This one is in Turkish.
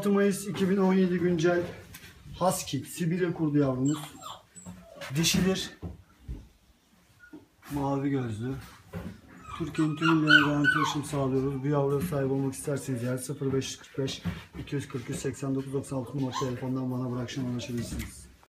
26 Mayıs 2017 güncel Husky Sibirya kurdu yavrumuz. Dişidir. Mavi gözlü. Türkiye'nin tüm illerine garanti ulaşım sağlıyoruz. Bu yavruya sahip olmak isterseniz eğer 0545 243 89 96 numaralı telefondan bana bırakışına ulaşabilirsiniz.